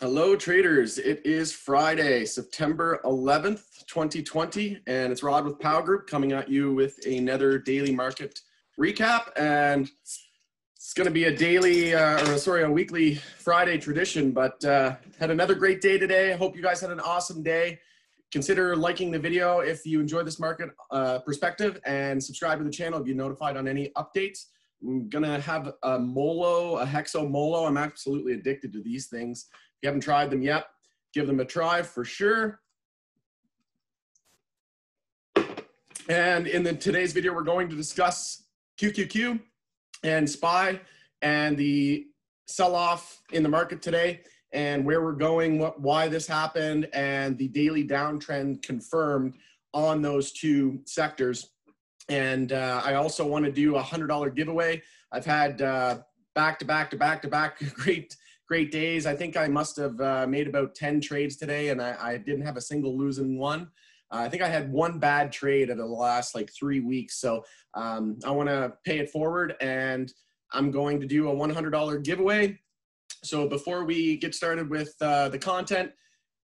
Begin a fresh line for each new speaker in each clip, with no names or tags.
Hello, traders. It is Friday, September 11th, 2020, and it's Rod with POW Group coming at you with another daily market recap. And it's going to be a daily, uh, or sorry, a weekly Friday tradition, but uh, had another great day today. I hope you guys had an awesome day. Consider liking the video if you enjoy this market uh, perspective and subscribe to the channel to you're notified on any updates. I'm gonna have a Molo, a Hexo Molo. I'm absolutely addicted to these things. If you haven't tried them yet, give them a try for sure. And in the, today's video, we're going to discuss QQQ and SPY and the sell-off in the market today and where we're going, what, why this happened, and the daily downtrend confirmed on those two sectors. And uh, I also want to do a $100 giveaway. I've had uh, back to back to back to back great great days. I think I must have uh, made about 10 trades today and I, I didn't have a single losing one. Uh, I think I had one bad trade of the last like three weeks. So um, I want to pay it forward and I'm going to do a $100 giveaway. So before we get started with uh, the content,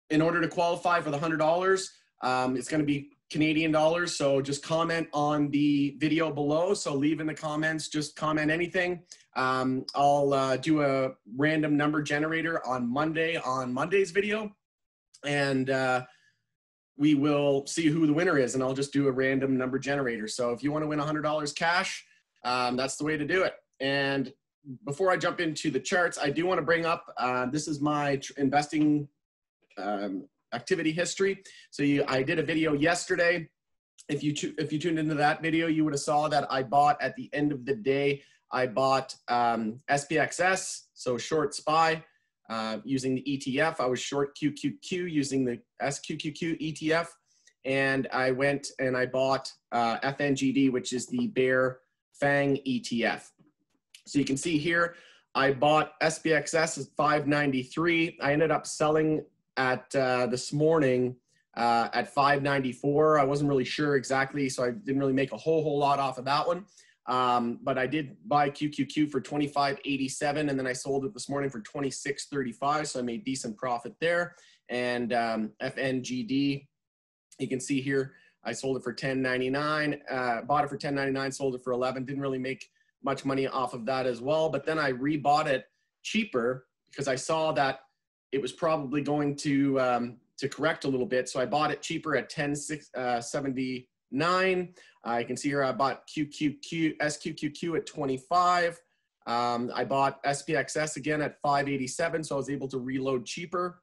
in order to qualify for the $100, um, it's going to be Canadian dollars. So just comment on the video below. So leave in the comments, just comment anything. Um, I'll uh, do a random number generator on Monday on Monday's video. And uh, we will see who the winner is. And I'll just do a random number generator. So if you want to win $100 cash, um, that's the way to do it. And before I jump into the charts, I do want to bring up, uh, this is my investing um, activity history. So you, I did a video yesterday. If you, if you tuned into that video, you would have saw that I bought at the end of the day I bought um, SPXS, so short SPY, uh, using the ETF. I was short QQQ using the SQQQ ETF. And I went and I bought uh, FNGD, which is the Bear FANG ETF. So you can see here, I bought SPXS at 593. I ended up selling at uh, this morning uh, at 594. I wasn't really sure exactly, so I didn't really make a whole whole lot off of that one. Um, but I did buy QQQ for 25.87 and then I sold it this morning for 26.35. So I made decent profit there. And um, FNGD, you can see here, I sold it for 10.99, uh, bought it for 10.99, sold it for 11. Didn't really make much money off of that as well. But then I rebought it cheaper because I saw that it was probably going to um, to correct a little bit. So I bought it cheaper at 10.79. Uh, you can see here I bought QQQ, SQQQ at 25. Um, I bought SPXS again at 587, so I was able to reload cheaper.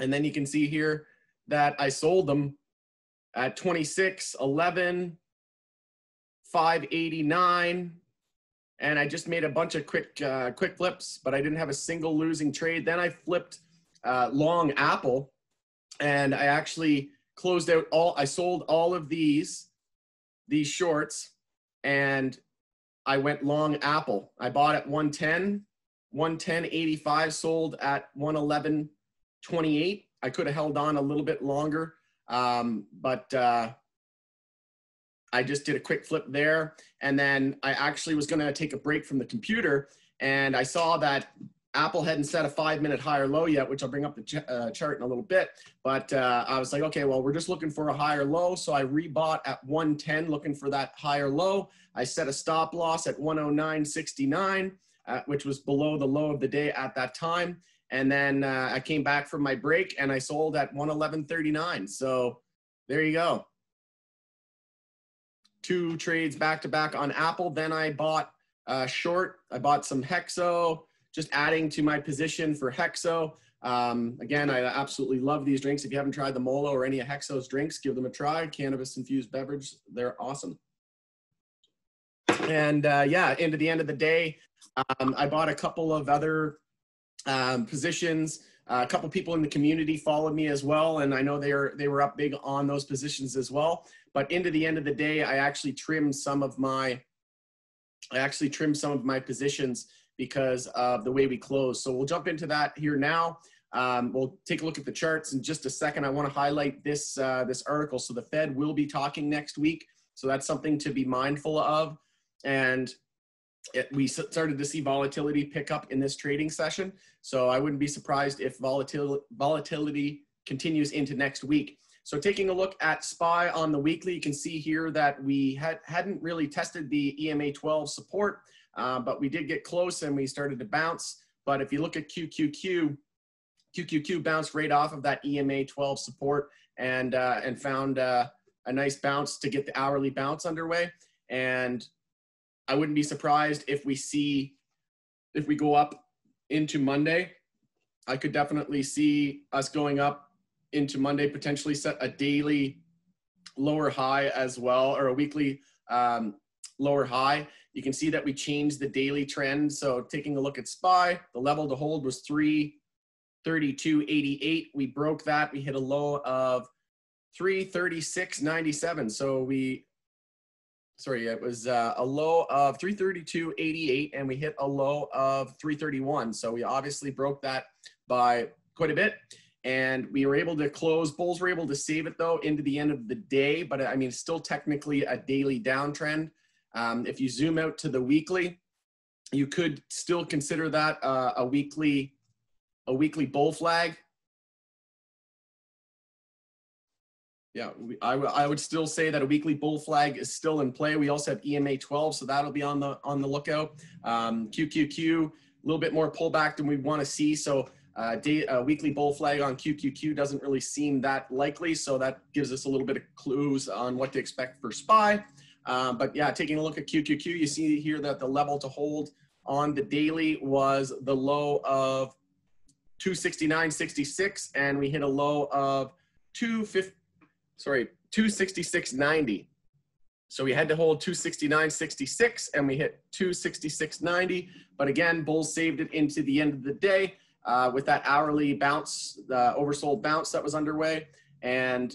And then you can see here that I sold them at 26, 11, 589, and I just made a bunch of quick uh, quick flips, but I didn't have a single losing trade. Then I flipped uh, long Apple, and I actually closed out all. I sold all of these these shorts and I went long Apple. I bought at 110, 110.85, sold at 111.28. I could have held on a little bit longer, um, but uh, I just did a quick flip there. And then I actually was going to take a break from the computer and I saw that Apple hadn't set a five minute higher low yet, which I'll bring up the ch uh, chart in a little bit. But uh, I was like, okay, well, we're just looking for a higher low. So I rebought at 110, looking for that higher low. I set a stop loss at 109.69, uh, which was below the low of the day at that time. And then uh, I came back from my break and I sold at 111.39. So there you go. Two trades back to back on Apple. Then I bought uh, short. I bought some Hexo just adding to my position for Hexo. Um, again, I absolutely love these drinks. If you haven't tried the Molo or any of Hexo's drinks, give them a try. Cannabis infused beverage, they're awesome. And uh, yeah, into the end of the day, um, I bought a couple of other um, positions. Uh, a couple people in the community followed me as well, and I know they are they were up big on those positions as well. But into the end of the day, I actually trimmed some of my I actually trimmed some of my positions because of the way we close. So we'll jump into that here now. Um, we'll take a look at the charts in just a second. I want to highlight this, uh, this article. So the Fed will be talking next week. So that's something to be mindful of. And it, we started to see volatility pick up in this trading session. So I wouldn't be surprised if volatility, volatility continues into next week. So taking a look at SPY on the weekly, you can see here that we had, hadn't really tested the EMA 12 support, uh, but we did get close and we started to bounce. But if you look at QQQ, QQQ bounced right off of that EMA 12 support and, uh, and found uh, a nice bounce to get the hourly bounce underway. And I wouldn't be surprised if we see, if we go up into Monday, I could definitely see us going up into Monday, potentially set a daily lower high as well, or a weekly um, lower high. You can see that we changed the daily trend. So taking a look at SPY, the level to hold was 332.88. We broke that. We hit a low of 336.97. So we sorry, it was uh, a low of 332.88 and we hit a low of 331. So we obviously broke that by quite a bit. And we were able to close, bulls were able to save it though into the end of the day, but I mean, still technically a daily downtrend. Um, if you zoom out to the weekly, you could still consider that uh, a weekly, a weekly bull flag. Yeah, I, I would still say that a weekly bull flag is still in play. We also have EMA 12, so that'll be on the on the lookout. Um, QQQ, a little bit more pullback than we want to see. So uh, day, uh, weekly bull flag on QQQ doesn't really seem that likely. So that gives us a little bit of clues on what to expect for SPY. Um, but yeah, taking a look at QQQ, you see here that the level to hold on the daily was the low of 269.66 and we hit a low of 250 sorry, 266.90. So we had to hold 269.66 and we hit 266.90. But again, bulls saved it into the end of the day uh, with that hourly bounce, the oversold bounce that was underway. And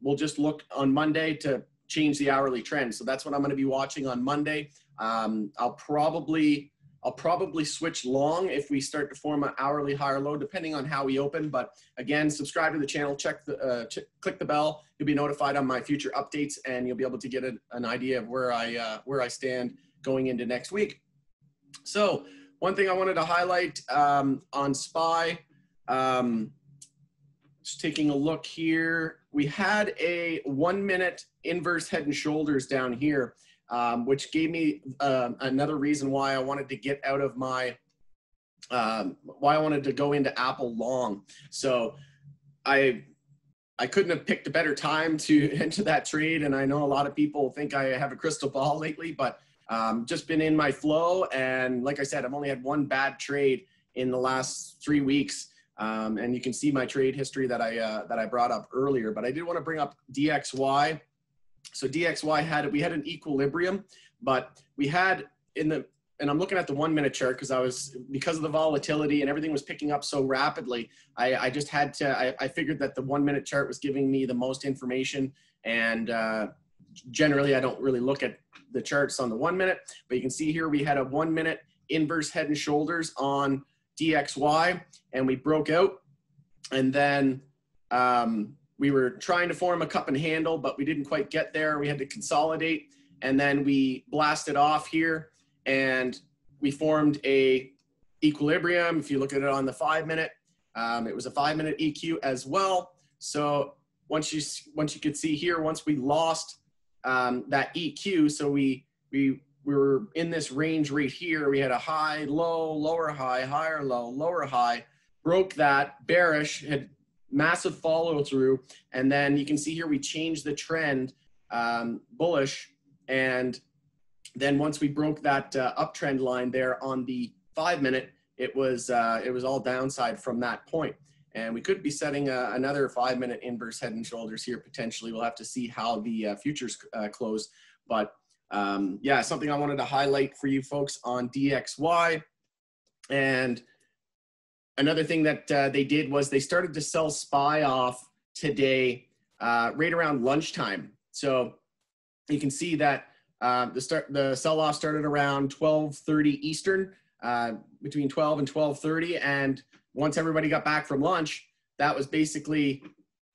we'll just look on Monday to change the hourly trend. So that's what I'm going to be watching on Monday. Um, I'll probably I'll probably switch long if we start to form an hourly higher low, depending on how we open. But again, subscribe to the channel, check the, uh, ch click the bell. You'll be notified on my future updates, and you'll be able to get a, an idea of where I uh, where I stand going into next week. So one thing I wanted to highlight um, on SPY, um, just taking a look here, we had a one minute inverse head and shoulders down here um, which gave me uh, another reason why I wanted to get out of my, um, why I wanted to go into Apple long. So I, I couldn't have picked a better time to enter that trade. And I know a lot of people think I have a crystal ball lately, but um, just been in my flow. And like I said, I've only had one bad trade in the last three weeks. Um, and you can see my trade history that I uh, that I brought up earlier. But I did want to bring up DXY. So DXY had we had an equilibrium, but we had in the and I'm looking at the one minute chart because I was because of the volatility and everything was picking up so rapidly. I, I just had to. I, I, figured that the one minute chart was giving me the most information, and uh, generally I don't really look at the charts on the one minute. But you can see here we had a one minute inverse head and shoulders on DXY, and we broke out, and then um, we were trying to form a cup and handle, but we didn't quite get there. We had to consolidate and then we blasted off here and we formed a equilibrium. If you look at it on the five minute, um, it was a five minute EQ as well. So once you, once you could see here, once we lost um, that EQ, so we, we, we were in this range right here. We had a high, low, lower high, higher, low, lower high, broke that, bearish, had massive follow through. And then you can see here we changed the trend um, bullish. And then once we broke that uh, uptrend line there on the five minute, it was uh, it was all downside from that point. And we could be setting a, uh, another five minute inverse head and shoulders here potentially. We'll have to see how the uh, futures uh, close. But um, yeah, something I wanted to highlight for you folks on DXY. And another thing that uh, they did was they started to sell SPY off today uh, right around lunchtime. So you can see that uh, the start the sell off started around 12:30 Eastern, uh, between 12 and 12:30, and once everybody got back from lunch, that was basically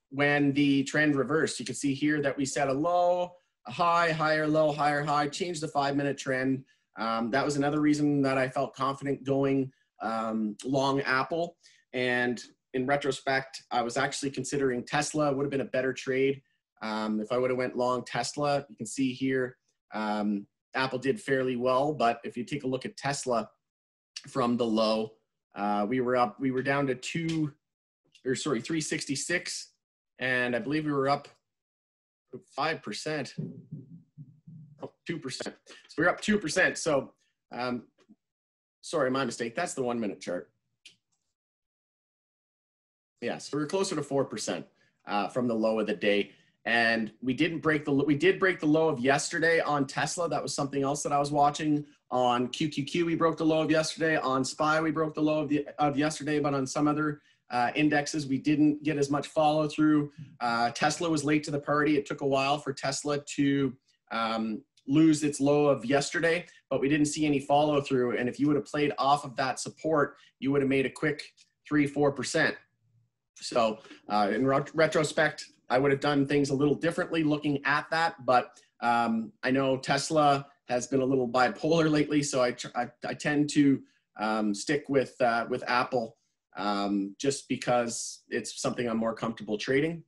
when the trend reversed. You can see here that we set a low, a high, higher, low, higher, high, changed the five minute trend. Um, that was another reason that I felt confident going um, long Apple. And in retrospect, I was actually considering Tesla would have been a better trade um, if I would have went long Tesla. You can see here um, Apple did fairly well, but if you take a look at Tesla from the low, uh, we were up, we were down to two, or sorry, 366, and I believe we were up five percent, two percent. So we we're up two percent. So, um, sorry, my mistake. That's the one minute chart. Yeah, so we we're closer to four percent uh, from the low of the day and we didn't break the we did break the low of yesterday on Tesla. That was something else that I was watching on QQQ. We broke the low of yesterday on SPY. We broke the low of the of yesterday, but on some other uh, indexes we didn't get as much follow through. Uh, Tesla was late to the party. It took a while for Tesla to um, lose its low of yesterday, but we didn't see any follow through. And if you would have played off of that support, you would have made a quick three four percent. So uh, in retrospect, I would have done things a little differently looking at that, but um, I know Tesla has been a little bipolar lately, so I, I, I tend to um, stick with, uh, with Apple um, just because it's something I'm more comfortable trading.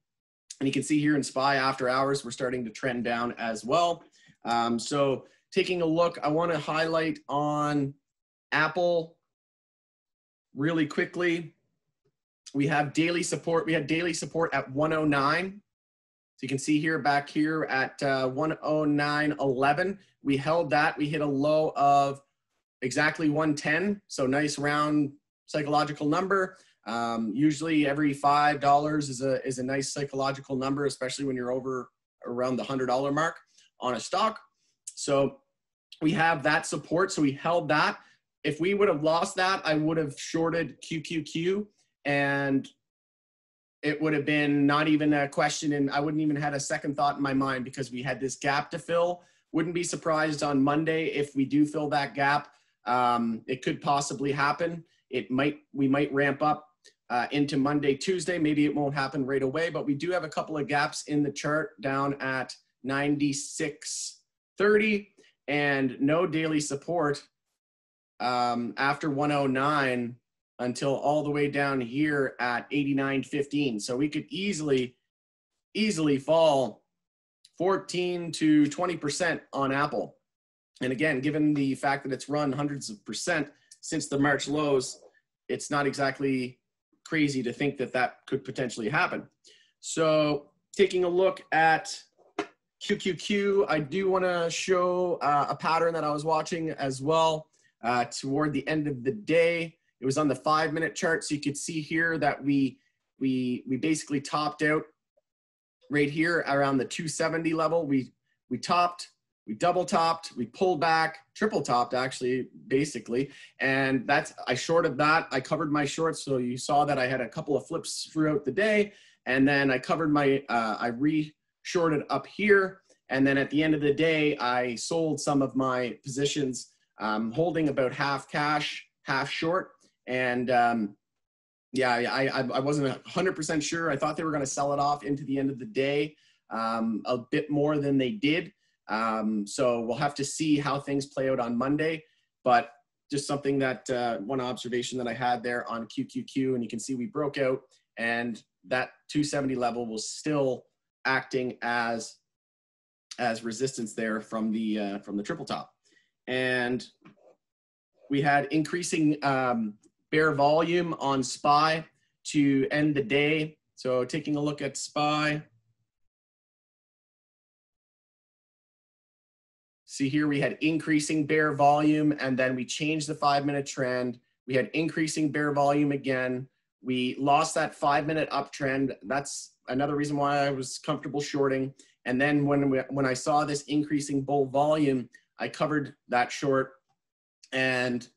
And you can see here in SPY after hours, we're starting to trend down as well. Um, so taking a look, I want to highlight on Apple really quickly we have daily support. We had daily support at 109. So you can see here back here at uh, 109.11. We held that. We hit a low of exactly 110. So nice round psychological number. Um, usually every five dollars is a is a nice psychological number, especially when you're over around the hundred dollar mark on a stock. So we have that support. So we held that. If we would have lost that, I would have shorted QQQ and it would have been not even a question and i wouldn't even had a second thought in my mind because we had this gap to fill wouldn't be surprised on monday if we do fill that gap um, it could possibly happen it might we might ramp up uh, into monday tuesday maybe it won't happen right away but we do have a couple of gaps in the chart down at 96.30 and no daily support um, after 109 until all the way down here at 89.15. So we could easily, easily fall 14 to 20% on Apple. And again, given the fact that it's run hundreds of percent since the March lows, it's not exactly crazy to think that that could potentially happen. So taking a look at QQQ, I do want to show uh, a pattern that I was watching as well uh, toward the end of the day. It was on the five minute chart. So you could see here that we, we, we basically topped out right here around the 270 level. We, we topped, we double topped, we pulled back, triple topped actually, basically. And that's, I shorted that. I covered my shorts. So you saw that I had a couple of flips throughout the day. And then I covered my, uh, I re-shorted up here. And then at the end of the day, I sold some of my positions, um, holding about half cash, half short. And um, yeah, I, I, I wasn't 100% sure. I thought they were going to sell it off into the end of the day um, a bit more than they did. Um, so we'll have to see how things play out on Monday. But just something that uh, one observation that I had there on QQQ, and you can see we broke out, and that 270 level was still acting as as resistance there from the uh, from the triple top, and we had increasing um, bear volume on SPY to end the day. So taking a look at SPY. See here we had increasing bear volume and then we changed the five minute trend. We had increasing bear volume again. We lost that five minute uptrend. That's another reason why I was comfortable shorting. And then when, we, when I saw this increasing bull volume, I covered that short and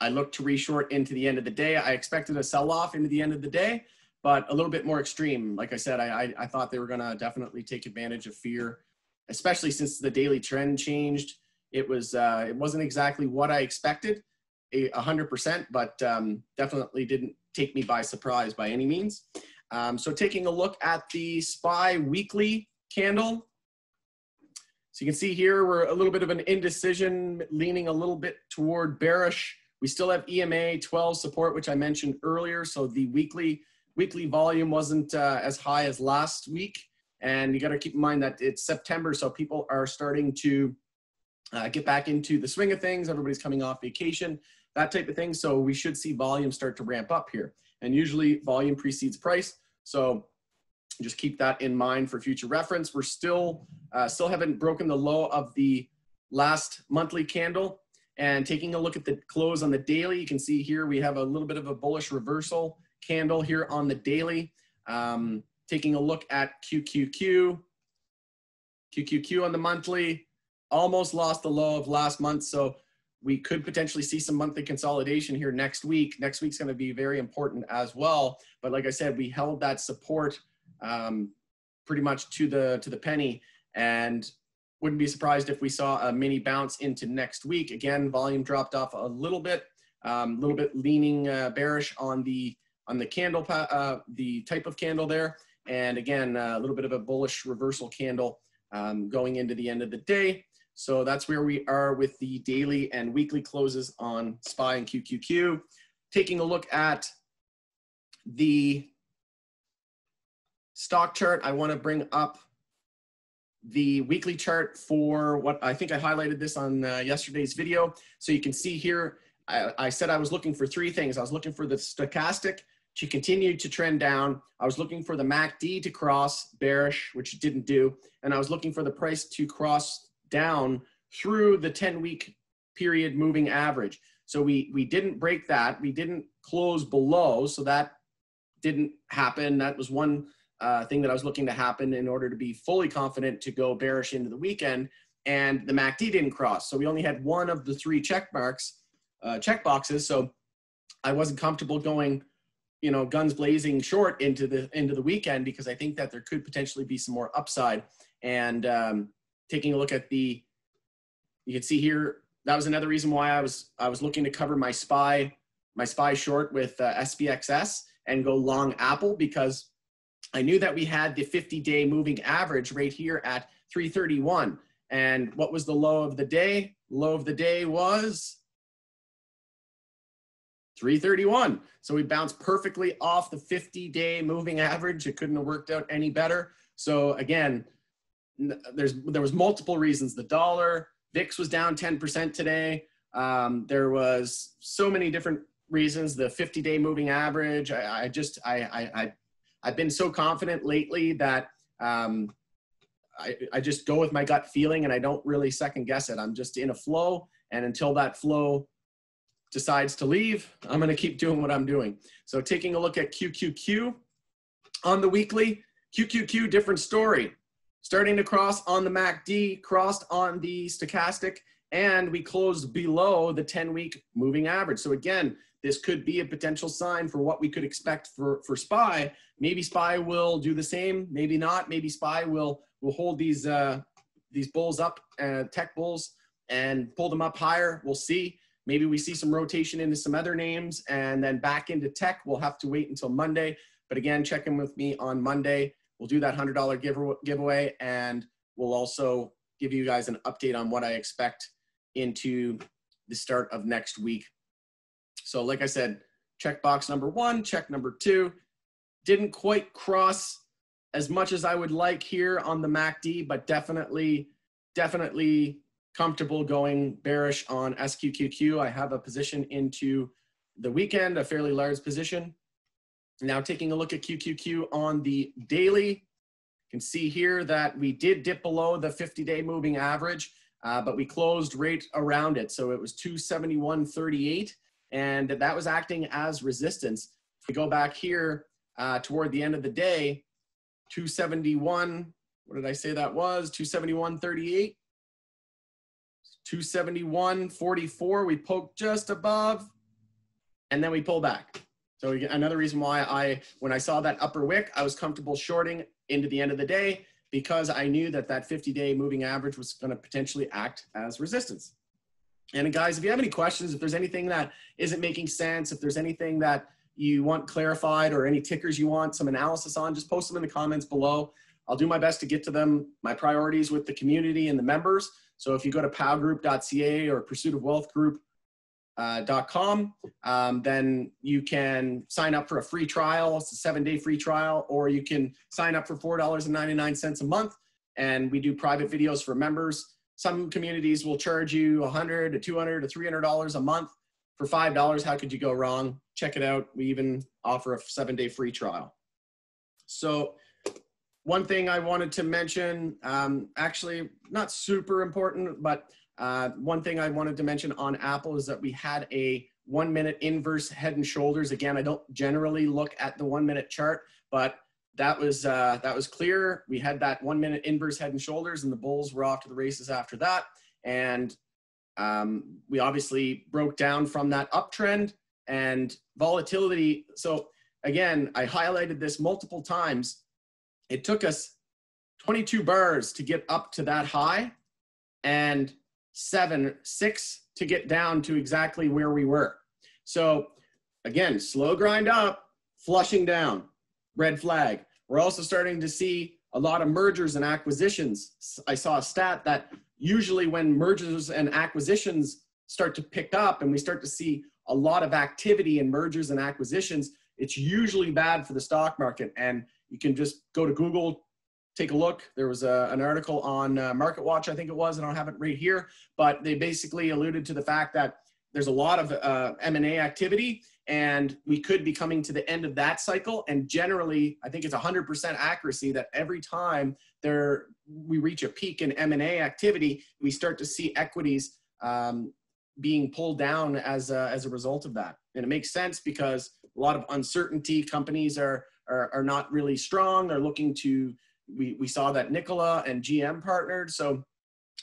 I looked to reshort into the end of the day. I expected a sell off into the end of the day, but a little bit more extreme. Like I said, I, I, I thought they were going to definitely take advantage of fear, especially since the daily trend changed. It was uh, it wasn't exactly what I expected, a hundred percent, but um, definitely didn't take me by surprise by any means. Um, so taking a look at the SPY weekly candle. So you can see here, we're a little bit of an indecision, leaning a little bit toward bearish. We still have EMA 12 support, which I mentioned earlier. So the weekly weekly volume wasn't uh, as high as last week. And you got to keep in mind that it's September, so people are starting to uh, get back into the swing of things. Everybody's coming off vacation, that type of thing. So we should see volume start to ramp up here. And usually volume precedes price. So just keep that in mind for future reference. We're still uh, still haven't broken the low of the last monthly candle. And taking a look at the close on the daily, you can see here we have a little bit of a bullish reversal candle here on the daily. Um, taking a look at QQQ, QQQ on the monthly, almost lost the low of last month. So we could potentially see some monthly consolidation here next week. Next week's going to be very important as well. But like I said, we held that support um, pretty much to the to the penny, and wouldn't be surprised if we saw a mini bounce into next week. Again, volume dropped off a little bit, a um, little bit leaning uh, bearish on the on the candle, uh, the type of candle there, and again a little bit of a bullish reversal candle um, going into the end of the day. So that's where we are with the daily and weekly closes on SPY and QQQ. Taking a look at the stock chart, I want to bring up the weekly chart for what I think I highlighted this on uh, yesterday's video. So you can see here, I, I, said I was looking for three things. I was looking for the stochastic to continue to trend down. I was looking for the MACD to cross bearish, which it didn't do. And I was looking for the price to cross down through the 10 week period moving average. So we, we didn't break that. We didn't close below. So that didn't happen. That was one uh, thing that I was looking to happen in order to be fully confident to go bearish into the weekend. And the MACD didn't cross. So we only had one of the three check marks, uh, check boxes. So I wasn't comfortable going, you know, guns blazing short into the into the weekend because I think that there could potentially be some more upside. And um, taking a look at the, you can see here that was another reason why I was I was looking to cover my spy my spy short with uh, SPXS and go long Apple because I knew that we had the 50 day moving average right here at 331. And what was the low of the day? Low of the day was 331. So we bounced perfectly off the 50 day moving average. It couldn't have worked out any better. So again, there's there was multiple reasons. The dollar, VIX was down 10% today. Um, there was so many different reasons. The 50 day moving average. I, I just I, I, I I've been so confident lately that um, I, I just go with my gut feeling and I don't really second guess it. I'm just in a flow, and until that flow decides to leave, I'm going to keep doing what I'm doing. So, taking a look at QQQ on the weekly, QQQ, different story. Starting to cross on the MACD, crossed on the stochastic, and we closed below the 10 week moving average. So, again, this could be a potential sign for what we could expect for, for SPY. Maybe SPY will do the same, maybe not. Maybe SPY will, will hold these, uh, these bulls up, uh, tech bulls, and pull them up higher. We'll see. Maybe we see some rotation into some other names and then back into tech. We'll have to wait until Monday. But again, check in with me on Monday. We'll do that $100 give giveaway and we'll also give you guys an update on what I expect into the start of next week. So like I said, check box number one, check number two. Didn't quite cross as much as I would like here on the MACD, but definitely, definitely comfortable going bearish on SQQQ. I have a position into the weekend, a fairly large position. Now taking a look at QQQ on the daily, you can see here that we did dip below the 50-day moving average, uh, but we closed right around it. So it was 271.38 and that was acting as resistance. If we go back here uh, toward the end of the day, 271, what did I say that was? 271.38, 271.44, we poked just above, and then we pull back. So another reason why I, when I saw that upper wick, I was comfortable shorting into the end of the day because I knew that that 50-day moving average was going to potentially act as resistance. And guys, if you have any questions, if there's anything that isn't making sense, if there's anything that you want clarified or any tickers you want some analysis on, just post them in the comments below. I'll do my best to get to them, my priorities with the community and the members. So if you go to powgroup.ca or uh, um, then you can sign up for a free trial. It's a seven day free trial, or you can sign up for $4.99 a month. And we do private videos for members. Some communities will charge you 100 to 200 to $300 a month for $5. How could you go wrong? Check it out. We even offer a seven day free trial. So one thing I wanted to mention, um, actually not super important, but uh, one thing I wanted to mention on Apple is that we had a one minute inverse head and shoulders. Again, I don't generally look at the one minute chart, but that was uh, that was clear. We had that one minute inverse head and shoulders, and the bulls were off to the races after that. And um, we obviously broke down from that uptrend and volatility. So again, I highlighted this multiple times. It took us 22 bars to get up to that high and seven, six to get down to exactly where we were. So again, slow grind up, flushing down, red flag. We're also starting to see a lot of mergers and acquisitions. I saw a stat that usually when mergers and acquisitions start to pick up and we start to see a lot of activity in mergers and acquisitions, it's usually bad for the stock market. And you can just go to Google, take a look. There was a, an article on uh, Market Watch, I think it was, and I don't have it right here, but they basically alluded to the fact that there's a lot of uh, M&A activity and we could be coming to the end of that cycle. And generally, I think it's 100% accuracy that every time there we reach a peak in M&A activity, we start to see equities um, being pulled down as a, as a result of that. And it makes sense because a lot of uncertainty. Companies are, are, are not really strong. They're looking to, we, we saw that Nikola and GM partnered. So,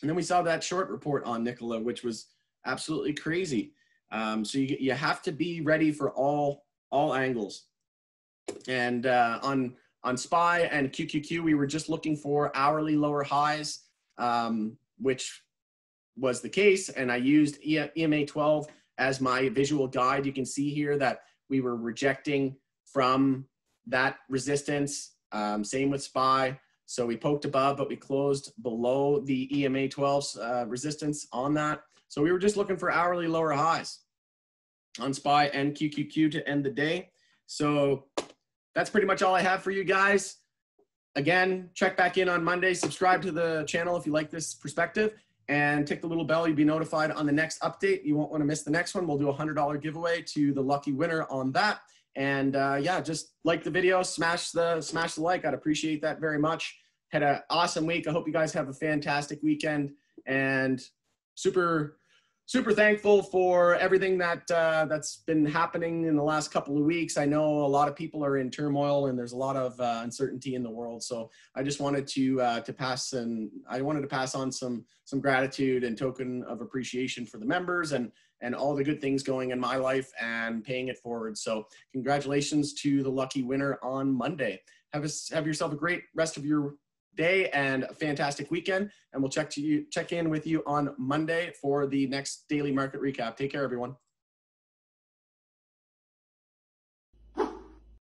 and then we saw that short report on Nikola, which was absolutely crazy. Um, so you, you have to be ready for all, all angles. And uh, on, on SPY and QQQ, we were just looking for hourly lower highs, um, which was the case. And I used EMA 12 as my visual guide. You can see here that we were rejecting from that resistance. Um, same with SPY. So we poked above, but we closed below the EMA 12 uh, resistance on that. So we were just looking for hourly lower highs on SPY and QQQ to end the day. So that's pretty much all I have for you guys. Again, check back in on Monday. Subscribe to the channel if you like this perspective and tick the little bell. You'll be notified on the next update. You won't want to miss the next one. We'll do a $100 giveaway to the lucky winner on that. And uh, yeah, just like the video, smash the smash the like. I'd appreciate that very much. Had an awesome week. I hope you guys have a fantastic weekend and super super thankful for everything that uh, that's been happening in the last couple of weeks. I know a lot of people are in turmoil and there's a lot of uh, uncertainty in the world. So I just wanted to uh, to pass and I wanted to pass on some some gratitude and token of appreciation for the members and and all the good things going in my life and paying it forward. So congratulations to the lucky winner on Monday. Have a, have yourself a great rest of your day and a fantastic weekend. And we'll check to you check in with you on Monday for the next daily market recap. Take care, everyone.